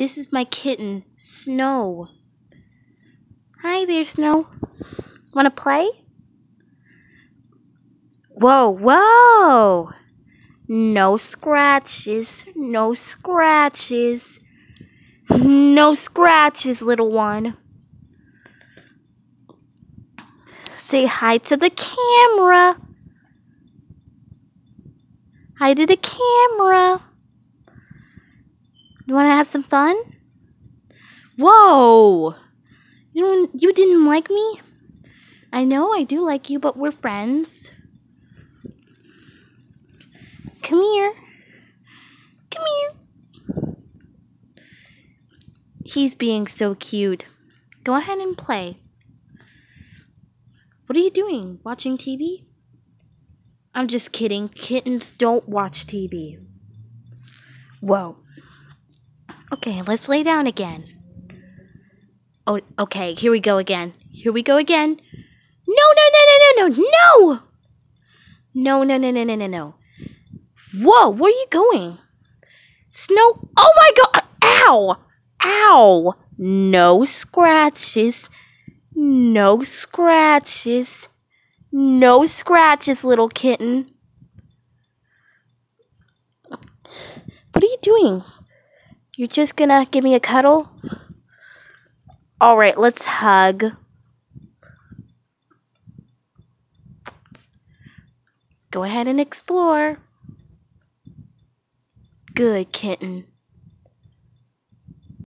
This is my kitten, Snow. Hi there, Snow. Wanna play? Whoa, whoa! No scratches, no scratches. No scratches, little one. Say hi to the camera. Hi to the camera. You want to have some fun? Whoa! You you didn't like me? I know I do like you, but we're friends. Come here. Come here. He's being so cute. Go ahead and play. What are you doing? Watching TV? I'm just kidding. Kittens don't watch TV. Whoa. Okay, let's lay down again. Oh, okay, here we go again. Here we go again. No, no, no, no, no, no, no! No, no, no, no, no, no, no. Whoa, where are you going? Snow. Oh my god! Ow! Ow! No scratches. No scratches. No scratches, little kitten. What are you doing? You're just gonna give me a cuddle? Alright, let's hug. Go ahead and explore. Good kitten.